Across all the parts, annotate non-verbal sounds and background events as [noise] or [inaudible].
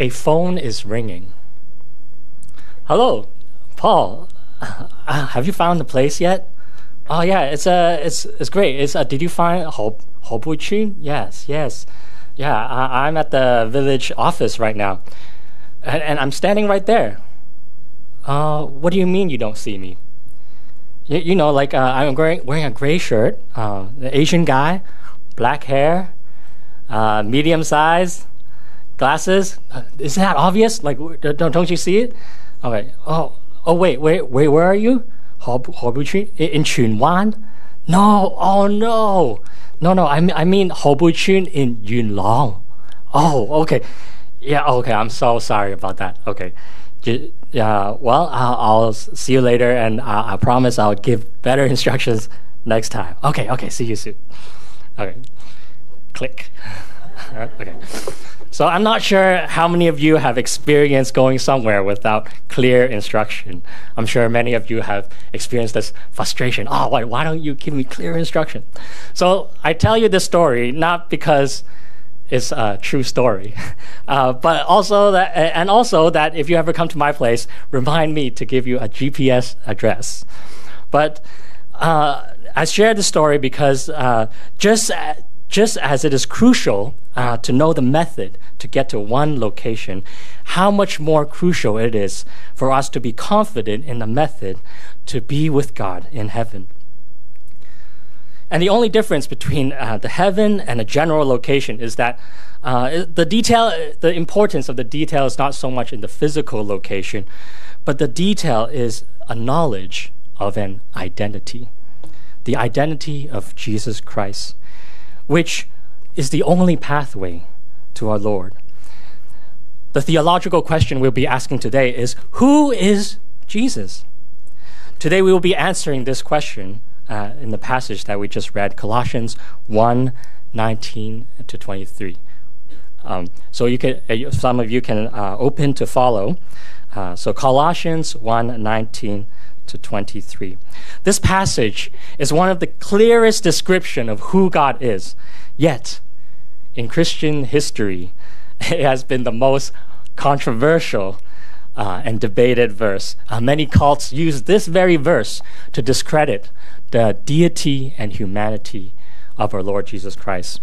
A phone is ringing. Hello, Paul. Uh, [laughs] have you found the place yet? Oh yeah, it's uh, it's it's great. It's uh, did you find Ho Hobuchun? Yes, yes, yeah. I, I'm at the village office right now, and, and I'm standing right there. Uh, what do you mean you don't see me? You, you know, like uh, I'm wearing wearing a gray shirt, uh, the Asian guy, black hair, uh, medium size, glasses. Uh, is that obvious? Like, don't don't you see it? Okay. Oh, oh wait, wait, wait. Where are you? Hobuchi in Tsuen Wan? No. Oh no. No, no. I mean, I mean Hobuchun in Yuen Long. Oh, okay. Yeah. Okay. I'm so sorry about that. Okay. Yeah. Well, I'll, I'll see you later, and I, I promise I'll give better [laughs] instructions next time. Okay. Okay. See you soon. Okay. Click. [laughs] okay. So I'm not sure how many of you have experienced going somewhere without clear instruction. I'm sure many of you have experienced this frustration. Oh, why, why don't you give me clear instruction? So I tell you this story not because it's a true story, [laughs] uh, but also that, and also that if you ever come to my place, remind me to give you a GPS address. But uh, I share the story because uh, just just as it is crucial uh, to know the method to get to one location, how much more crucial it is for us to be confident in the method to be with God in heaven. And the only difference between uh, the heaven and a general location is that uh, the detail, the importance of the detail is not so much in the physical location, but the detail is a knowledge of an identity, the identity of Jesus Christ which is the only pathway to our Lord. The theological question we'll be asking today is Who is Jesus? Today we will be answering this question uh, in the passage that we just read, Colossians 1 19 to 23. Um, so you can, uh, some of you can uh, open to follow. Uh, so Colossians 1 19 to 23. This passage is one of the clearest description of who God is. Yet, in Christian history, [laughs] it has been the most controversial uh, and debated verse. Uh, many cults use this very verse to discredit the deity and humanity of our Lord Jesus Christ.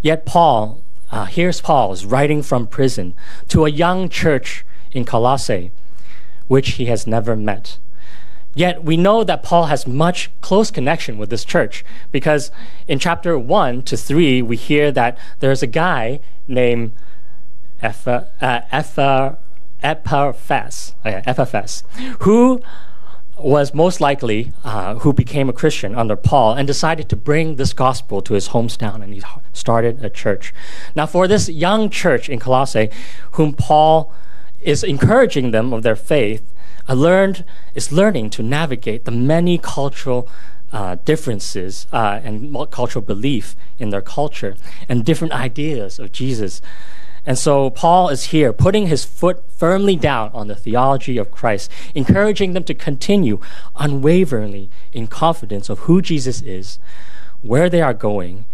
Yet Paul, uh, here's Paul is writing from prison to a young church in Colossae which he has never met. Yet we know that Paul has much close connection with this church because in chapter 1 to 3, we hear that there's a guy named Epha, uh, who was most likely uh, who became a Christian under Paul and decided to bring this gospel to his hometown, and he started a church. Now, for this young church in Colossae, whom Paul is encouraging them of their faith, I learned is learning to navigate the many cultural uh, differences uh, and cultural belief in their culture and different ideas of Jesus. And so Paul is here putting his foot firmly down on the theology of Christ, encouraging them to continue unwaveringly in confidence of who Jesus is, where they are going,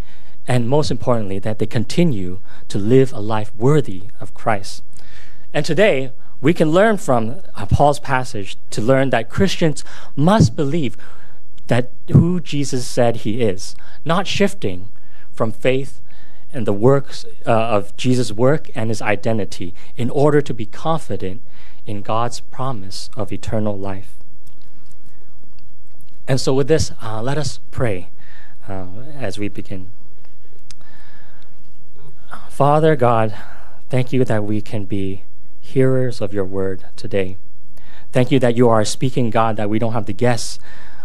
and most importantly, that they continue to live a life worthy of Christ. And today, we can learn from Paul's passage to learn that Christians must believe that who Jesus said he is, not shifting from faith and the works uh, of Jesus' work and his identity in order to be confident in God's promise of eternal life. And so, with this, uh, let us pray uh, as we begin. Father God, thank you that we can be hearers of your word today. Thank you that you are speaking, God, that we don't have to guess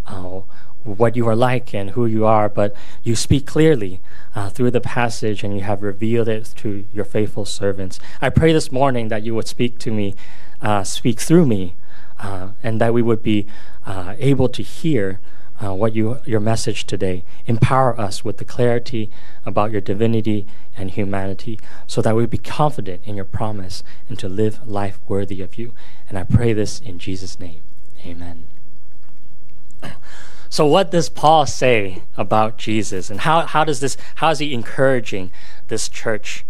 uh, what you are like and who you are, but you speak clearly uh, through the passage and you have revealed it to your faithful servants. I pray this morning that you would speak to me, uh, speak through me, uh, and that we would be uh, able to hear uh, what you, your message today. Empower us with the clarity about your divinity and humanity so that we be confident in your promise and to live life worthy of you. And I pray this in Jesus' name. Amen. So what does Paul say about Jesus and how, how does this how is he encouraging this church?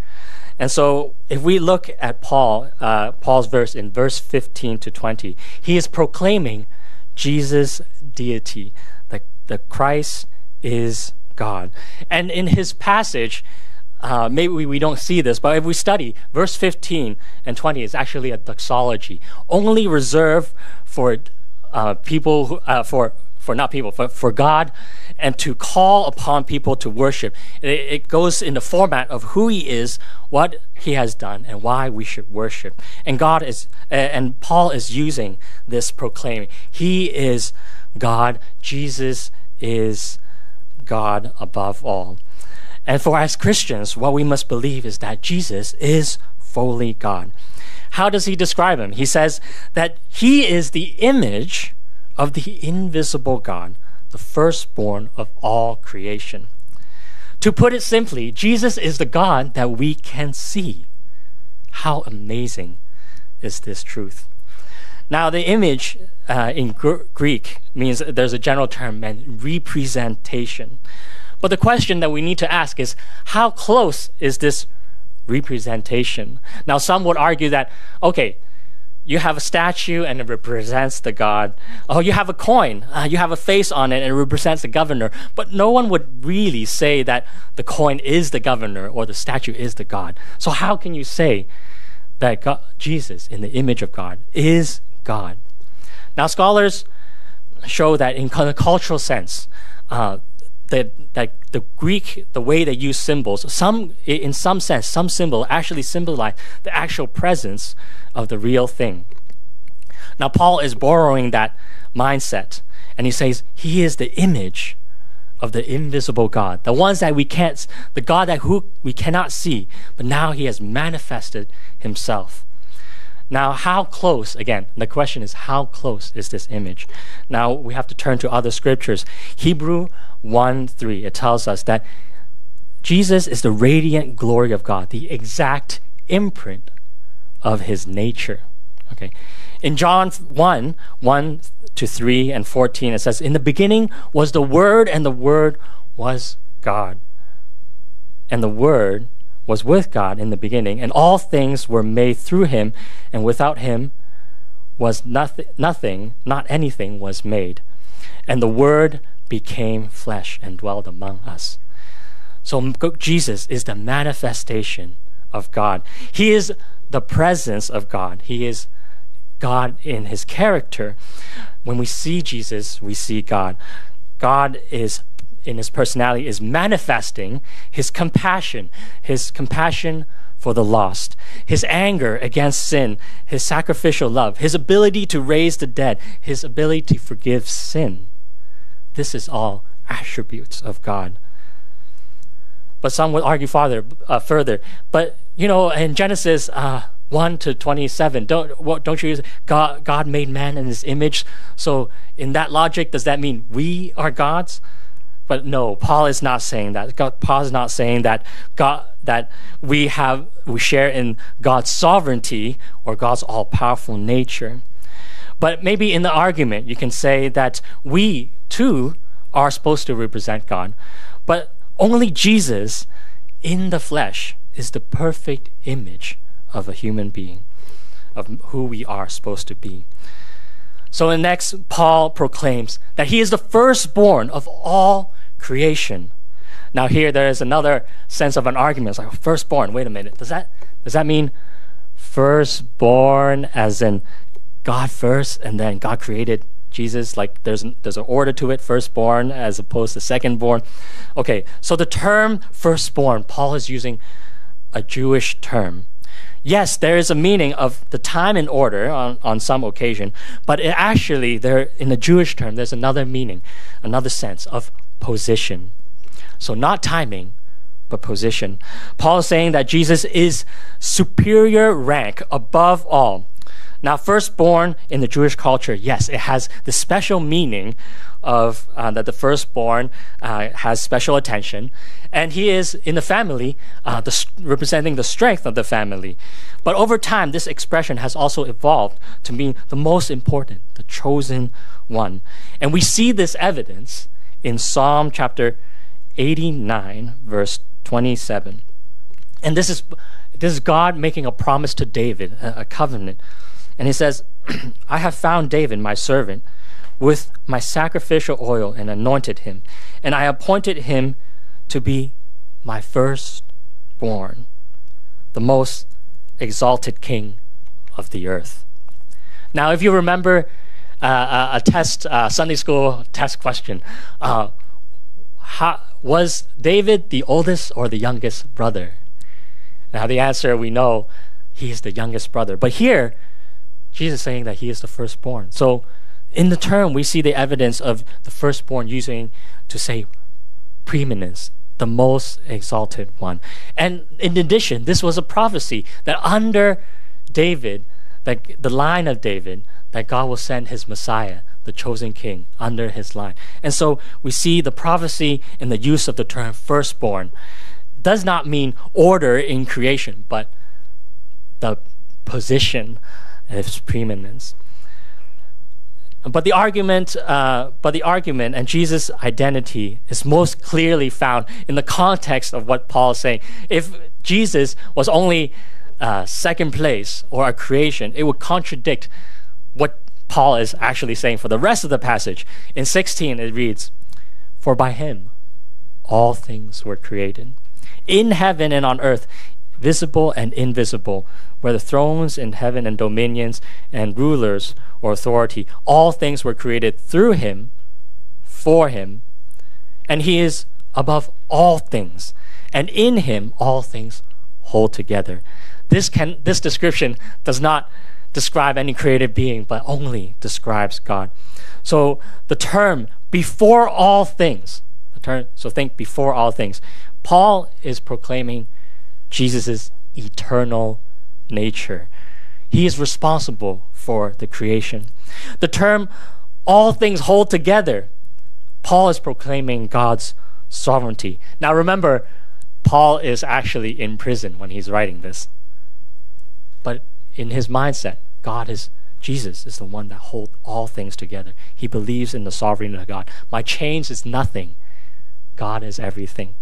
And so, if we look at Paul, uh, Paul's verse in verse 15 to 20, he is proclaiming Jesus' deity, the Christ is God. And in his passage, uh, maybe we, we don't see this, but if we study, verse 15 and 20 is actually a doxology, only reserved for uh, people, who, uh, for for not people, but for God, and to call upon people to worship. It, it, goes in the format of who He is, what He has done, and why we should worship. And God is, and Paul is using this proclaiming He is God. Jesus is God above all. And for as Christians, what we must believe is that Jesus is fully God. How does he describe him? He says that he is the image of the invisible God, the firstborn of all creation. To put it simply, Jesus is the God that we can see. How amazing is this truth? Now, the image uh, in gr- Greek means there's a general term meant representation. But the question that we need to ask is how close is this representation? Now, some would argue that, okay, you have a statue and it represents the god. Oh, you have a coin, uh, you have a face on it and it represents the governor. But no one would really say that the coin is the governor or the statue is the god. So, how can you say that God, Jesus, in the image of God, is God? Now, scholars show that in a cultural sense, uh, that, that the Greek, the way they use symbols, some in some sense, some symbol actually symbolize the actual presence of the real thing. Now Paul is borrowing that mindset, and he says he is the image of the invisible God, the ones that we can't, the God that who we cannot see, but now he has manifested himself. Now, how close, again, the question is how close is this image? Now, we have to turn to other scriptures. Hebrew 1 3, it tells us that Jesus is the radiant glory of God, the exact imprint of his nature. Okay. In John 1 1 to 3 and 14, it says, In the beginning was the Word, and the Word was God. And the Word was with God in the beginning, and all things were made through him, and without him was nothing, nothing, not anything was made. And the Word became flesh and dwelled among us. So Jesus is the manifestation of God. He is the presence of God. He is God in his character. When we see Jesus, we see God. God is in his personality is manifesting his compassion, his compassion for the lost, his anger against sin, his sacrificial love, his ability to raise the dead, his ability to forgive sin. This is all attributes of God. But some would argue farther, uh, further. But you know, in Genesis uh, one to twenty-seven, don't what, don't you use God? God made man in His image. So, in that logic, does that mean we are gods? But no, Paul is not saying that. God, Paul is not saying that God that we have we share in God's sovereignty or God's all-powerful nature. But maybe in the argument, you can say that we too are supposed to represent God. But only Jesus in the flesh is the perfect image of a human being, of who we are supposed to be. So the next, Paul proclaims that he is the firstborn of all creation. Now here there is another sense of an argument. It's like firstborn. Wait a minute. Does that does that mean firstborn as in God first and then God created Jesus, like there's an, there's an order to it, firstborn as opposed to secondborn. Okay, so the term firstborn, Paul is using a Jewish term. Yes, there is a meaning of the time and order on, on some occasion, but actually there in the Jewish term there's another meaning, another sense of position. So not timing, but position. Paul is saying that Jesus is superior rank above all. Now, firstborn in the Jewish culture, yes, it has the special meaning of uh, that the firstborn uh, has special attention, and he is in the family, uh, the, representing the strength of the family. But over time, this expression has also evolved to mean the most important, the chosen one, and we see this evidence in Psalm chapter 89, verse 27. And this is this is God making a promise to David, a, a covenant. And he says, [clears throat] I have found David, my servant, with my sacrificial oil and anointed him, and I appointed him to be my firstborn, the most exalted king of the earth. Now, if you remember uh, a test, uh, Sunday school test question, uh, how, was David the oldest or the youngest brother? Now, the answer we know he is the youngest brother. But here, Jesus is saying that he is the firstborn. So, in the term, we see the evidence of the firstborn using to say preeminence, the most exalted one. And in addition, this was a prophecy that under David, that the line of David, that God will send his Messiah, the chosen king, under his line. And so we see the prophecy in the use of the term firstborn does not mean order in creation, but the position its preeminence. But the argument, uh, but the argument and Jesus' identity is most clearly found in the context of what Paul is saying. If Jesus was only uh, second place or a creation, it would contradict what Paul is actually saying for the rest of the passage. In 16, it reads, For by him all things were created, in heaven and on earth, visible and invisible, whether thrones in heaven and dominions and rulers or authority. All things were created through him, for him, and he is above all things. And in him all things hold together. This can this description does not describe any created being, but only describes God. So the term before all things, the term, so think before all things. Paul is proclaiming Jesus' eternal nature. He is responsible for the creation. The term all things hold together, Paul is proclaiming God's sovereignty. Now remember, Paul is actually in prison when he's writing this. But in his mindset, God is Jesus is the one that holds all things together. He believes in the sovereignty of God. My change is nothing. God is everything.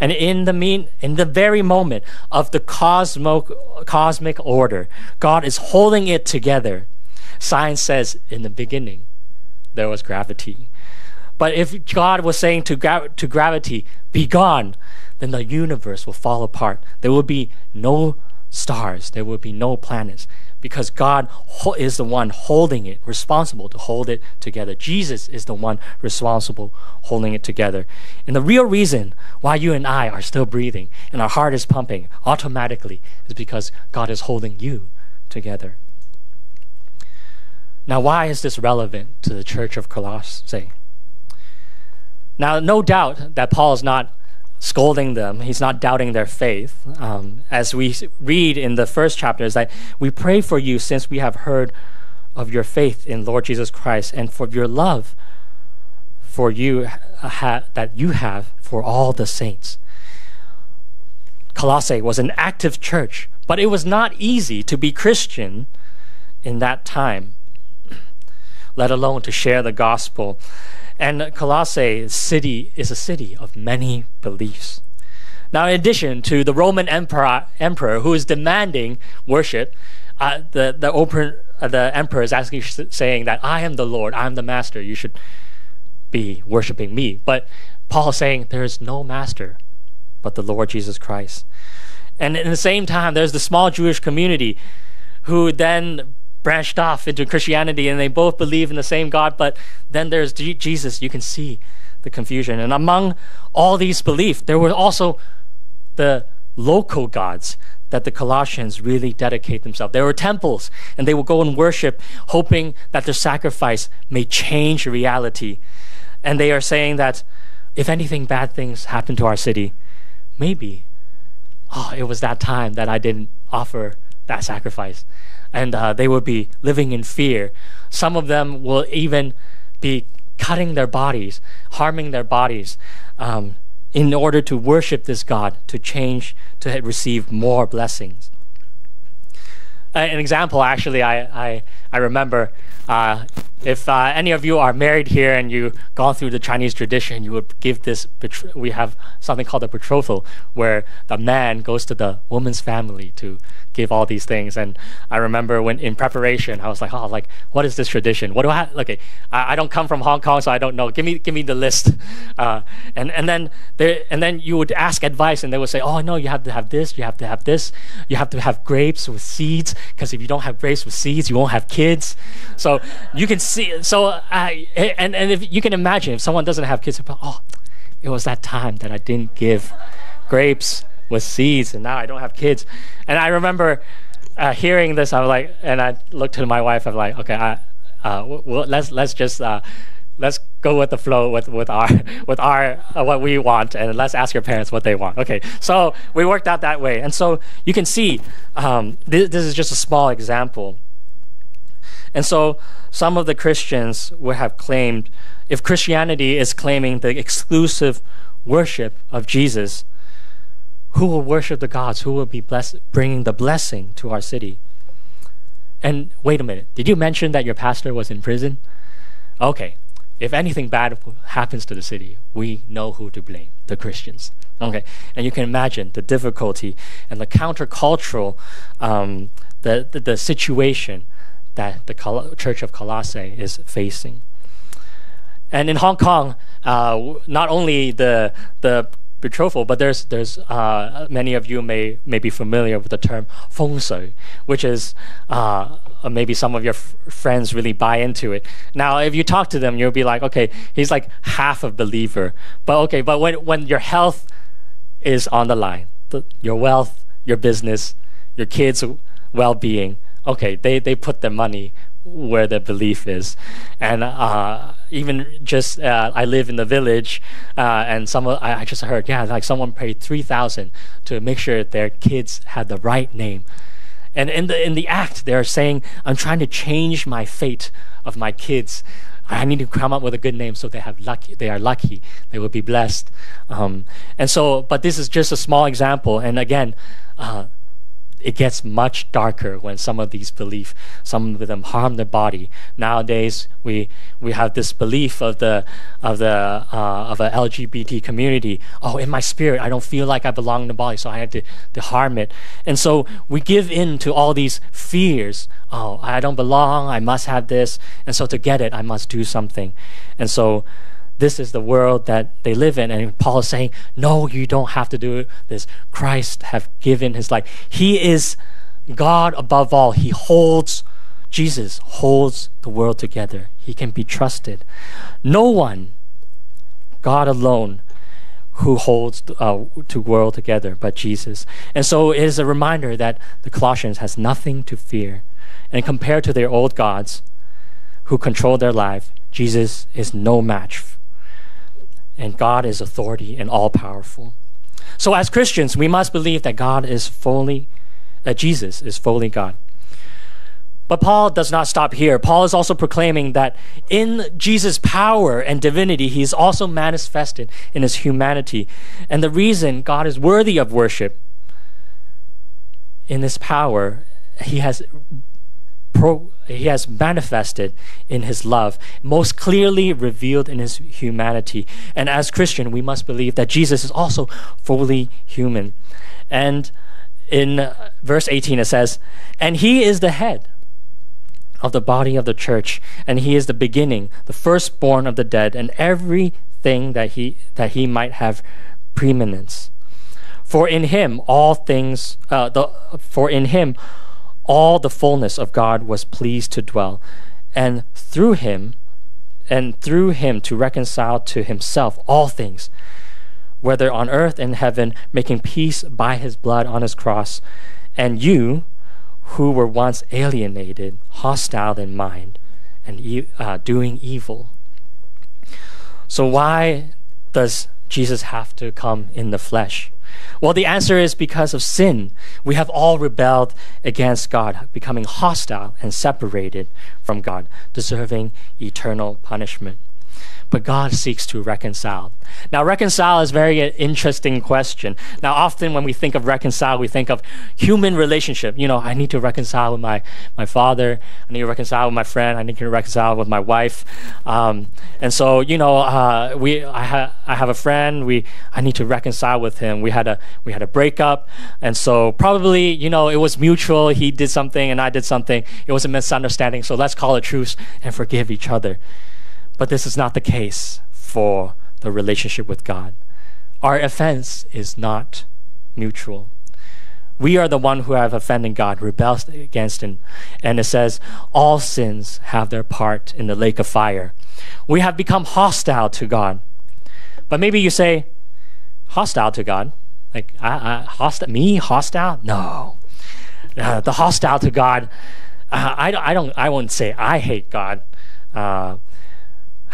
And in the mean, in the very moment of the cosmic, cosmic order, God is holding it together. Science says in the beginning there was gravity. But if God was saying to, gra- to gravity, be gone, then the universe will fall apart. There will be no stars, there will be no planets because God is the one holding it, responsible to hold it together. Jesus is the one responsible holding it together. And the real reason why you and I are still breathing and our heart is pumping automatically is because God is holding you together. Now, why is this relevant to the church of Colossae? Now, no doubt that Paul is not scolding them. He's not doubting their faith. Um, as we read in the first chapter, is that we pray for you since we have heard of your faith in Lord Jesus Christ and for your love for you ha- that you have for all the saints. Colossae was an active church, but it was not easy to be Christian in that time, [clears throat] let alone to share the gospel. And Colossae city is a city of many beliefs. Now, in addition to the Roman emperor, emperor who is demanding worship, uh, the the, open, uh, the emperor is actually saying that I am the Lord, I am the master. You should be worshiping me. But Paul is saying there is no master but the Lord Jesus Christ. And in the same time, there's the small Jewish community who then branched off into Christianity and they both believe in the same God, but then there's G- Jesus. You can see the confusion. And among all these beliefs, there were also the local gods that the Colossians really dedicate themselves. There were temples, and they would go and worship, hoping that their sacrifice may change reality. And they are saying that if anything bad things happen to our city, maybe, oh, it was that time that I didn't offer that sacrifice and uh, they will be living in fear. Some of them will even be cutting their bodies, harming their bodies, um, in order to worship this God, to change, to receive more blessings. An example, actually, I, I, I remember uh, if uh, any of you are married here and you've gone through the Chinese tradition, you would give this. We have something called a betrothal, where the man goes to the woman's family to give all these things. And I remember when in preparation, I was like, oh, like what is this tradition? What do I? Okay, I, I don't come from Hong Kong, so I don't know. Give me, give me the list. [laughs] Uh, and and then there, and then you would ask advice, and they would say, oh no, you have to have this, you have to have this, you have to have grapes with seeds, because if you don't have grapes with seeds, you won't have kids. So you can see. So I and and if you can imagine if someone doesn't have kids, oh, it was that time that I didn't give grapes with seeds, and now I don't have kids. And I remember uh, hearing this. I was like, and I looked to my wife. I'm like, okay, I, uh, well, let's let's just. Uh, let's go with the flow with, with our [laughs] with our uh, what we want and let's ask your parents what they want okay so we worked out that way and so you can see um, this, this is just a small example and so some of the Christians would have claimed if Christianity is claiming the exclusive worship of Jesus, who will worship the gods? Who will be bless- bringing the blessing to our city? And wait a minute, did you mention that your pastor was in prison? Okay, if anything bad happens to the city, we know who to blame the Christians. Okay, and you can imagine the difficulty and the countercultural, um, the, the, the situation that the Col- Church of Colossae is facing. And in Hong Kong, uh, not only the the betrothal, but there's there's uh, many of you may may be familiar with the term feng shui, which is uh, maybe some of your friends really buy into it. Now, if you talk to them, you'll be like, okay, he's like half a believer, but okay, but when when your health is on the line, your wealth, your business, your kids' well-being, okay, they, they put their money where their belief is. And uh, even just, uh, I live in the village, uh, and someone, I, I just heard, yeah, like someone paid 3000 to make sure their kids had the right name. And in the, in the act, they're saying, I'm trying to change my fate of my kids. I need to come up with a good name so they have lucky. They are lucky. They will be blessed. Um, and so, but this is just a small example. And again, uh, it gets much darker when some of these beliefs, some of them harm the body. Nowadays, we we have this belief of the of the uh, of a LGBT community. Oh, in my spirit, I don't feel like I belong in the body, so I have to, to harm it. And so we give in to all these fears. Oh, I don't belong. I must have this, and so to get it, I must do something. And so this is the world that they live in. And Paul is saying, no, you don't have to do this. Christ have given his life. He is God above all. He holds, Jesus holds the world together. He can be trusted. No one, God alone, who holds uh, the world together but Jesus. And so it is a reminder that the Colossians has nothing to fear. And compared to their old gods who control their life, Jesus is no match and God is authority and all powerful. So, as Christians, we must believe that God is fully, that Jesus is fully God. But Paul does not stop here. Paul is also proclaiming that in Jesus' power and divinity, he is also manifested in his humanity. And the reason God is worthy of worship in his power, he has pro, he has manifested in his love, most clearly revealed in his humanity. And as Christian, we must believe that Jesus is also fully human. And in verse 18 it says, "And he is the head of the body of the church, and he is the beginning, the firstborn of the dead, and everything that he that he might have preeminence. For in him all things, uh, the for in him all the fullness of God was pleased to dwell, and through him, and through him to reconcile to himself all things, whether on earth and heaven, making peace by his blood on his cross. And you, who were once alienated, hostile in mind, and uh, doing evil. So, why does Jesus have to come in the flesh? Well, the answer is because of sin. We have all rebelled against God, becoming hostile and separated from God, deserving eternal punishment. But God seeks to reconcile. Now, reconcile is a very interesting question. Now, often when we think of reconcile, we think of human relationship. You know, I need to reconcile with my, my father. I need to reconcile with my friend. I need to reconcile with my wife. Um, and so, you know, uh, we I, ha- I have a friend. We I need to reconcile with him. We had a we had a breakup, and so probably you know it was mutual. He did something and I did something. It was a misunderstanding. So let's call a truce and forgive each other. But this is not the case for the relationship with God. Our offense is not mutual. We are the one who have offended God, rebelled against Him. And it says, all sins have their part in the lake of fire. We have become hostile to God. But maybe you say, hostile to God? Like, I, I, hostile, me hostile? No. Uh, the hostile to God, uh, I, I, don't, I won't say I hate God. Uh,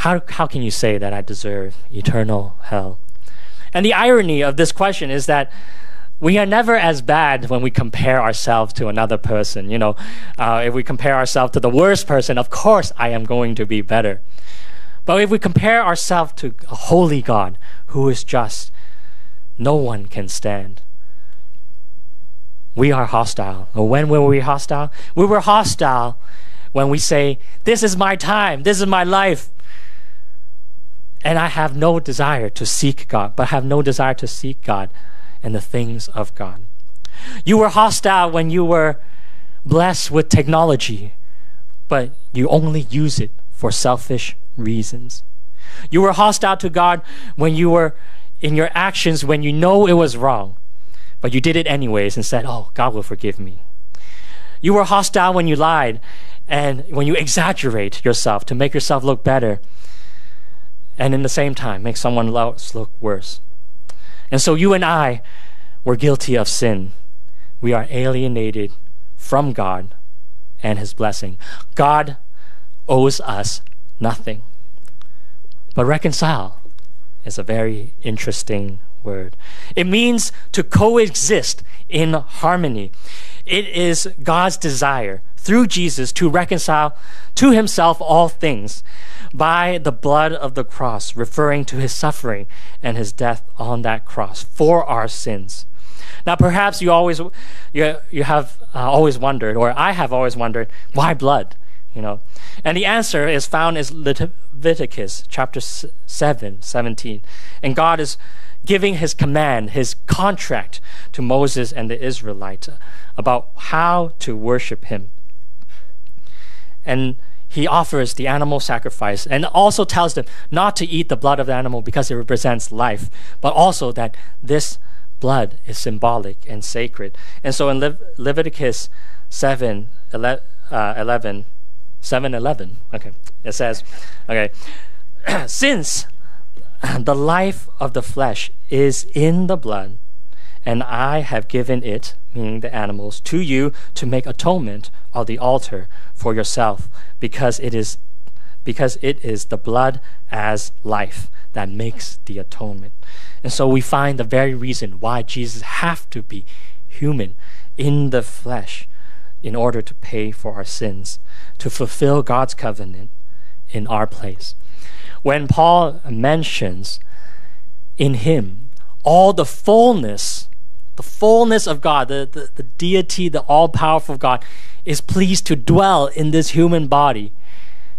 how, how can you say that I deserve eternal hell? And the irony of this question is that we are never as bad when we compare ourselves to another person. You know, uh, if we compare ourselves to the worst person, of course I am going to be better. But if we compare ourselves to a holy God who is just, no one can stand. We are hostile. When were we hostile? We were hostile when we say, This is my time, this is my life. And I have no desire to seek God, but have no desire to seek God and the things of God. You were hostile when you were blessed with technology, but you only use it for selfish reasons. You were hostile to God when you were in your actions when you know it was wrong, but you did it anyways and said, Oh, God will forgive me. You were hostile when you lied and when you exaggerate yourself to make yourself look better and in the same time make someone else look worse. And so you and I were guilty of sin. We are alienated from God and His blessing. God owes us nothing. But reconcile is a very interesting word. It means to coexist in harmony. It is God's desire through Jesus to reconcile to himself all things by the blood of the cross, referring to his suffering and his death on that cross for our sins. Now, perhaps you always you, you have uh, always wondered, or I have always wondered, why blood? You know, and the answer is found in Leviticus chapter 7, 17. And God is giving his command, his contract to Moses and the Israelites about how to worship him. And he offers the animal sacrifice and also tells them not to eat the blood of the animal because it represents life, but also that this blood is symbolic and sacred. And so in Le- Leviticus 7 ele- uh, 11, 7 11, okay, it says, okay, [clears throat] since [laughs] the life of the flesh is in the blood, and I have given it, meaning the animals, to you to make atonement of the altar for yourself, because it is because it is the blood as life that makes the atonement. And so we find the very reason why Jesus have to be human in the flesh in order to pay for our sins, to fulfill God's covenant in our place. When Paul mentions in him all the fullness the fullness of God, the, the, the deity, the all powerful God, is pleased to dwell in this human body.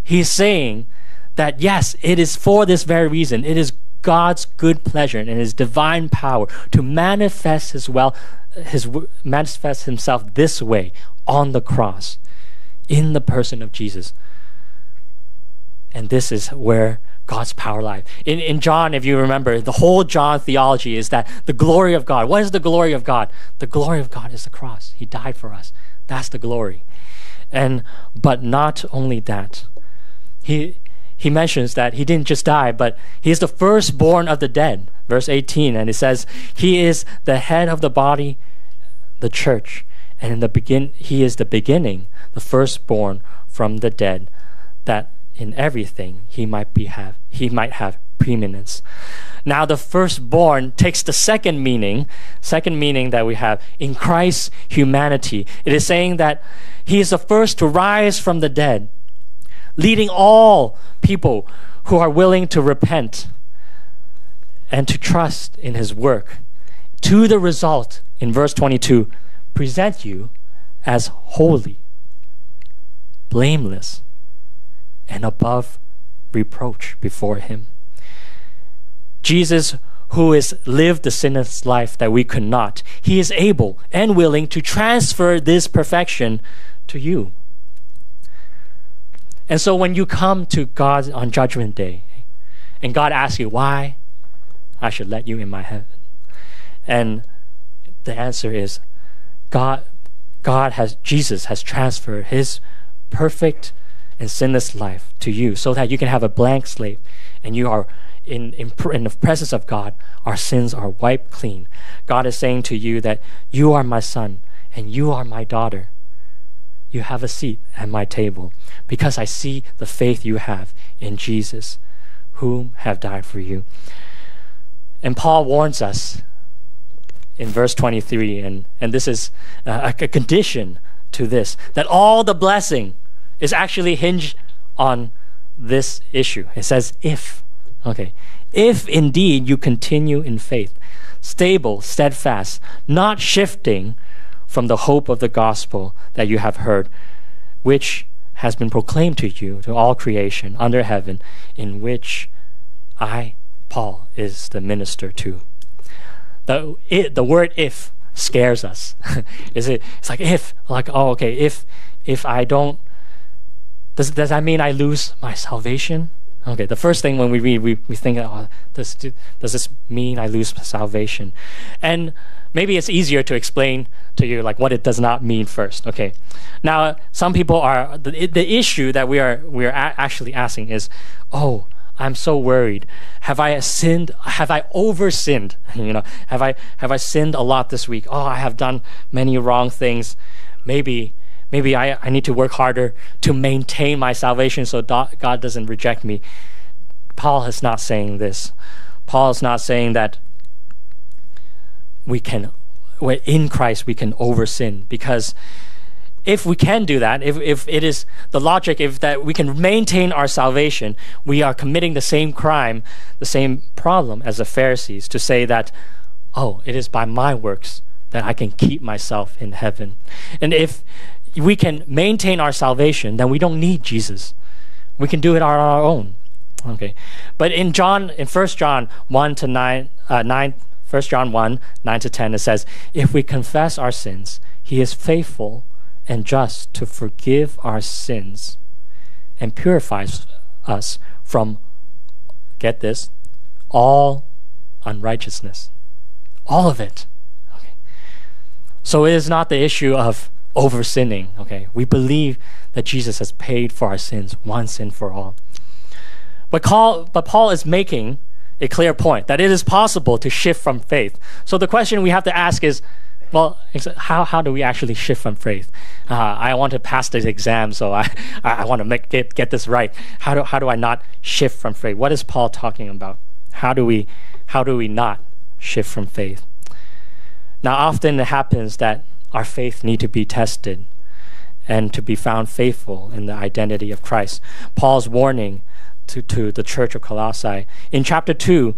He's saying that yes, it is for this very reason. It is God's good pleasure and His divine power to manifest His well, His manifest Himself this way on the cross, in the person of Jesus. And this is where God's power life. In, in John, if you remember, the whole John theology is that the glory of God. What is the glory of God? The glory of God is the cross. He died for us. That's the glory. And but not only that. He he mentions that he didn't just die, but he is the firstborn of the dead. Verse 18, and it says, He is the head of the body, the church. And in the begin he is the beginning, the firstborn from the dead, that in everything he might be have he might have preeminence. Now the firstborn takes the second meaning, second meaning that we have in Christ's humanity. It is saying that he is the first to rise from the dead, leading all people who are willing to repent and to trust in his work to the result in verse 22 present you as holy, blameless, and above reproach before him. Jesus, who has lived the sinless life that we could not, he is able and willing to transfer this perfection to you. And so when you come to God on Judgment Day, and God asks you why I should let you in my heaven, and the answer is God God has Jesus has transferred his perfect and sinless life to you so that you can have a blank slate and you are in, in, in the presence of God, our sins are wiped clean. God is saying to you that you are my son and you are my daughter. You have a seat at my table because I see the faith you have in Jesus, whom have died for you. And Paul warns us in verse 23, and, and this is a, a condition to this, that all the blessing is actually hinged on this issue. It says, if. Okay. If indeed you continue in faith, stable, steadfast, not shifting from the hope of the gospel that you have heard, which has been proclaimed to you, to all creation under heaven, in which I, Paul, is the minister to the it, the word if scares us. [laughs] Is it? It's like if, like oh, okay, if if I don't, does does that mean I lose my salvation? Okay, the first thing when we read, we, we think, oh, does does this mean I lose my salvation? And maybe it's easier to explain to you like what it does not mean first. Okay, now some people are the the issue that we are we are actually asking is, oh, I'm so worried. Have I sinned? Have I over sinned? [laughs] You know, have I have I sinned a lot this week? Oh, I have done many wrong things. Maybe maybe I, I need to work harder to maintain my salvation so God doesn't reject me. Paul is not saying this. Paul is not saying that we can in Christ we can over sin because if we can do that, if, if it is the logic, if that we can maintain our salvation, we are committing the same crime, the same problem as the Pharisees to say that, oh, it is by my works that I can keep myself in heaven. And if we can maintain our salvation, then we don't need Jesus. We can do it on our own. Okay. But in John, in 1 John 1 to 9, uh, 9 1 John 1, 9 to 10, it says, If we confess our sins, he is faithful and just to forgive our sins and purifies us from, get this, all unrighteousness. All of it. Okay. So it is not the issue of over sinning. Okay. We believe that Jesus has paid for our sins once and for all. But, call, but Paul is making a clear point that it is possible to shift from faith. So the question we have to ask is well, how, how do we actually shift from faith? Uh, I want to pass this exam, so [laughs] I, I want to make, get, get this right. How do, how do I not shift from faith? What is Paul talking about? How do we, how do we not shift from faith? Now, often it happens that our faith need to be tested and to be found faithful in the identity of Christ. Paul's warning to, to the church of Colossae. In chapter 2,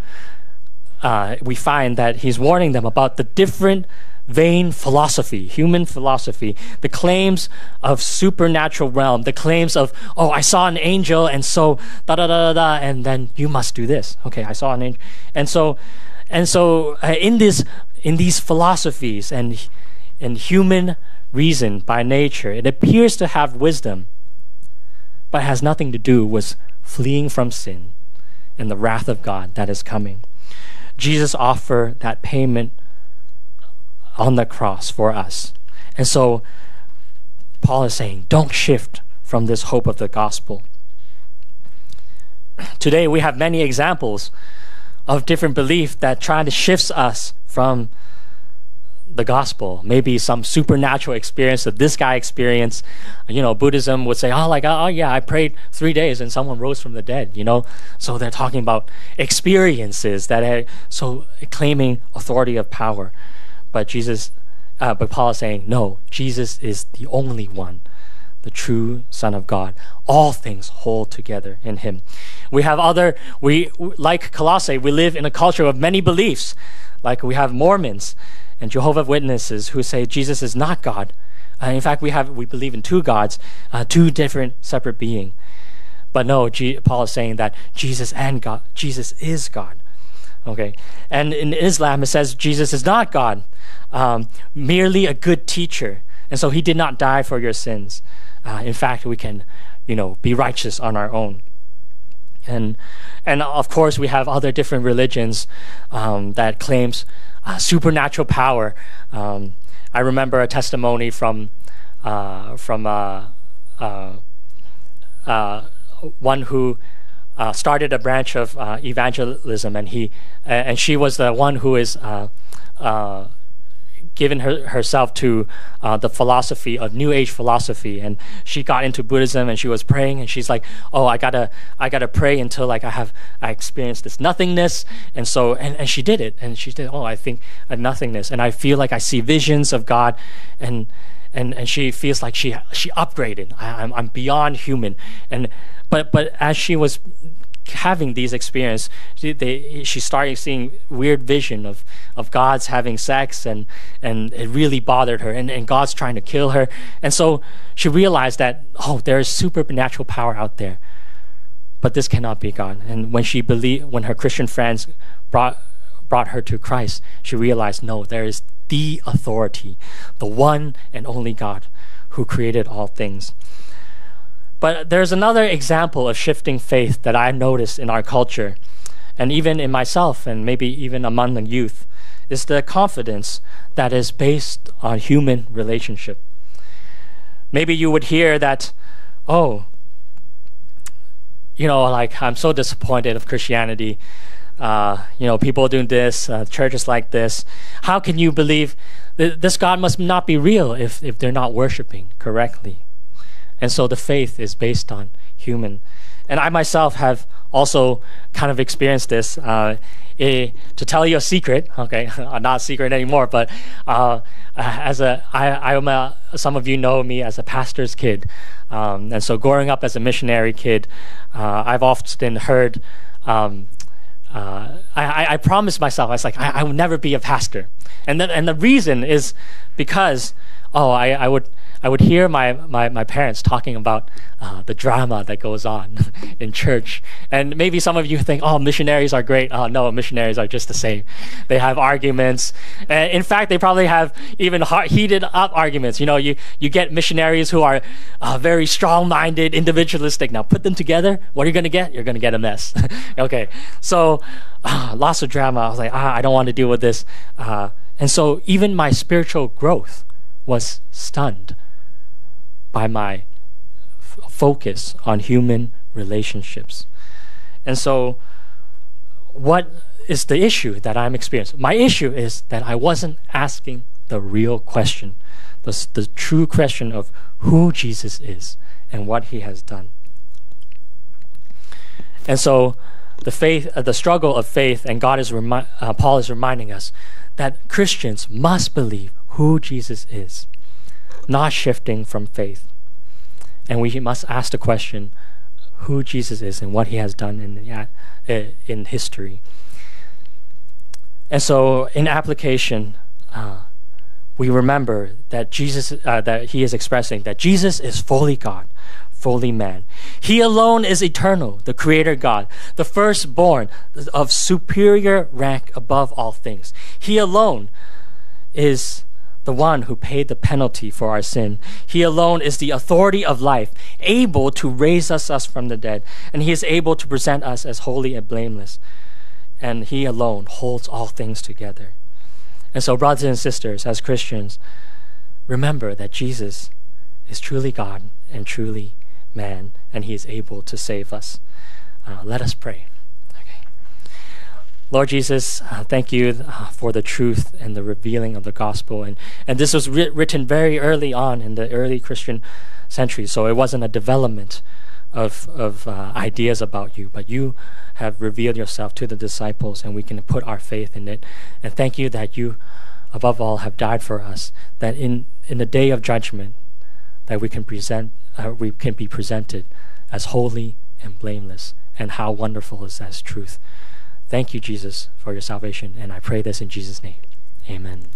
uh, we find that he's warning them about the different vain philosophy, human philosophy, the claims of supernatural realm, the claims of, oh, I saw an angel, and so da da da da da, and then you must do this. Okay, I saw an angel, and so, and so uh, in this, in these philosophies and and human reason by nature, it appears to have wisdom, but has nothing to do with fleeing from sin and the wrath of God that is coming. Jesus offered that payment on the cross for us. And so Paul is saying, don't shift from this hope of the gospel. Today we have many examples of different belief that try to shift us from the gospel. Maybe some supernatural experience that this guy experienced. You know, Buddhism would say, oh, like, oh, yeah, I prayed three days and someone rose from the dead, you know? So they're talking about experiences that are so claiming authority of power. But Jesus, uh, but Paul is saying, no, Jesus is the only one the true Son of God. All things hold together in Him. We have other, we like Colossae, we live in a culture of many beliefs. Like we have Mormons and Jehovah Witnesses who say Jesus is not God. Uh, in fact, we have we believe in two gods, uh, two different separate beings. But no, G- Paul is saying that Jesus and God, Jesus is God. Okay, and in Islam it says Jesus is not God, um, merely a good teacher, and so he did not die for your sins. Uh, in fact, we can, you know, be righteous on our own. And and of course, we have other different religions um, that claims uh, supernatural power. Um, I remember a testimony from uh, from uh, uh, uh one who started a branch of evangelism, and he and she was the one who is given her, herself to uh, the philosophy of New Age philosophy, and she got into Buddhism, and she was praying, and she's like, "Oh, I gotta, I gotta pray until like I have, I experience this nothingness," and so, and, and she did it, and she did. Oh, I think a nothingness, and I feel like I see visions of God, and and and she feels like she she upgraded. I, I'm I'm beyond human, and but but as she was having these experiences, she, they, she started seeing weird vision of, of God's having sex, and, and it really bothered her, and, and God's trying to kill her. And so she realized that, oh, there is supernatural power out there, but this cannot be God. And when she believed, when her Christian friends brought, brought her to Christ, she realized, no, there is the authority, the one and only God who created all things. But there's another example of shifting faith that I noticed in our culture, and even in myself, and maybe even among the youth, is the confidence that is based on human relationship. Maybe you would hear that, oh, you know, like I'm so disappointed of Christianity. Uh, you know, people doing this, uh, churches like this. How can you believe th- this God must not be real if, if they're not worshiping correctly? And so the faith is based on human. And I myself have also kind of experienced this. Uh, a, to tell you a secret, okay, [laughs] not a secret anymore, but uh, as a, I, I'm a, some of you know me as a pastor's kid. Um, and so growing up as a missionary kid, uh, I've often heard, um, uh, I, I promised myself, I was like, I, I would never be a pastor. And, the, and the reason is because, oh, I, I would, I would hear my, my, my parents talking about uh, the drama that goes on [laughs] in church. And maybe some of you think, oh, missionaries are great. Oh, no, missionaries are just the same. They have arguments. And in fact, they probably have even hot, heated up arguments. You know, you, you get missionaries who are uh, very strong minded, individualistic. Now, put them together, what are you going to get? You're going to get a mess. [laughs] okay, so uh, lots of drama. I was like, ah, I don't want to deal with this. Uh, and so even my spiritual growth was stunned by my focus on human relationships. And so, what is the issue that I'm experiencing? My issue is that I wasn't asking the real question, the, the true question of who Jesus is and what he has done. And so, the faith, uh, the struggle of faith, and God is uh, Paul is reminding us that Christians must believe who Jesus is not shifting from faith. And we must ask the question who Jesus is and what he has done in, uh, in history. And so, in application, uh, we remember that Jesus, uh, that he is expressing that Jesus is fully God, fully man. He alone is eternal, the creator God, the firstborn of superior rank above all things. He alone is the one who paid the penalty for our sin. He alone is the authority of life, able to raise us, us from the dead, and he is able to present us as holy and blameless. And he alone holds all things together. And so, brothers and sisters, as Christians, remember that Jesus is truly God and truly man, and he is able to save us. Uh, let us pray. Lord Jesus, uh, thank you uh, for the truth and the revealing of the gospel. And, and this was ri- written very early on in the early Christian century, so it wasn't a development of, of uh, ideas about you, but you have revealed yourself to the disciples, and we can put our faith in it. And thank you that you, above all, have died for us, that in, in the day of judgment, that we can present, uh, we can be presented as holy and blameless. And how wonderful is that truth. Thank you, Jesus, for your salvation. And I pray this in Jesus' name. Amen.